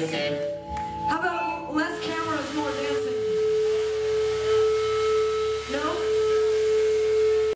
How about